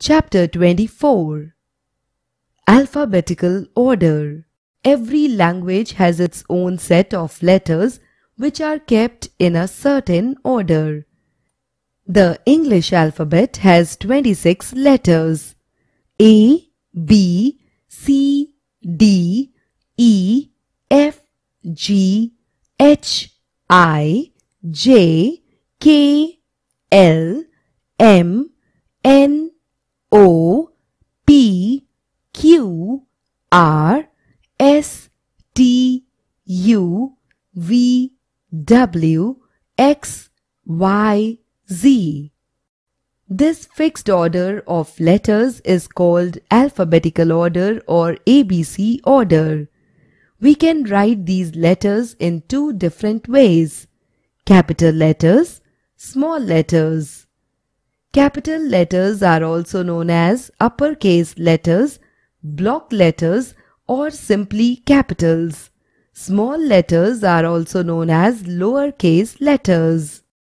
Chapter 24 Alphabetical Order. Every language has its own set of letters which are kept in a certain order. The English alphabet has 26 letters. A, B, C, D, E, F, G, H, I, J, K, L, M, N, O P Q R S T U V W X Y Z. This fixed order of letters is called alphabetical order or ABC order. We can write these letters in two different ways. Capital letters, small letters. Capital letters are also known as uppercase letters, block letters or simply capitals. Small letters are also known as lowercase letters.